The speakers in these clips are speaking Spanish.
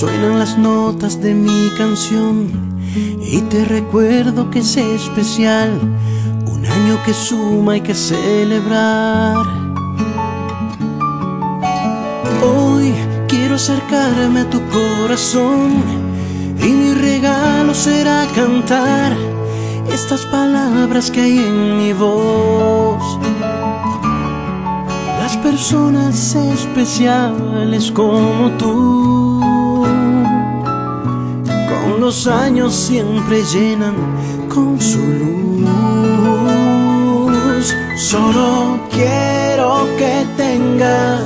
Suenan las notas de mi canción y te recuerdo que es especial, un año que suma y que celebrar. Hoy quiero acercarme a tu corazón y mi regalo será cantar estas palabras que hay en mi voz. Las personas especiales como tú, los años siempre llenan con su luz. Solo quiero que tengas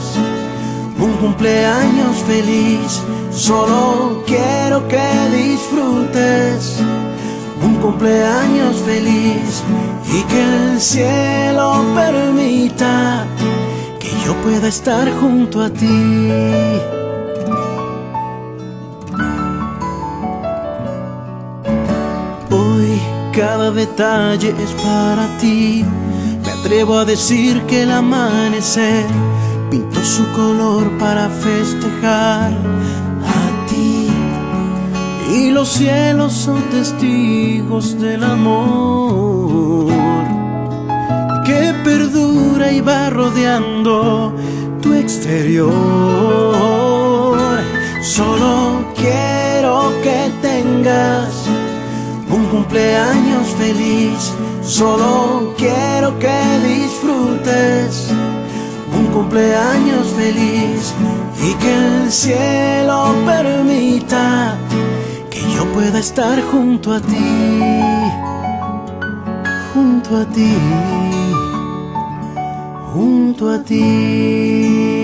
un cumpleaños feliz. Solo quiero que disfrutes un cumpleaños feliz y que el cielo permita que yo pueda estar junto a ti. Cada detalle es para ti. Me atrevo a decir que el amanecer pintó su color para festejar a ti. Y los cielos son testigos del amor que perdura y va rodeando tu exterior. Solo quiero que tengas cumpleaños feliz. Solo quiero que disfrutes un cumpleaños feliz y que el cielo permita que yo pueda estar junto a ti, junto a ti, junto a ti.